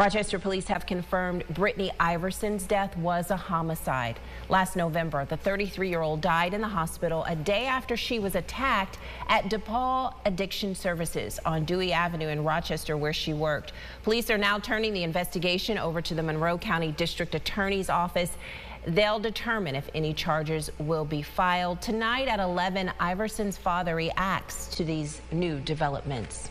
Rochester police have confirmed Brittni Iverson's death was a homicide. Last November, the 33-year-old died in the hospital a day after she was attacked at DePaul Addiction Services on Dewey Avenue in Rochester where she worked. Police are now turning the investigation over to the Monroe County District Attorney's Office. They'll determine if any charges will be filed. Tonight at 11, Iverson's father reacts to these new developments.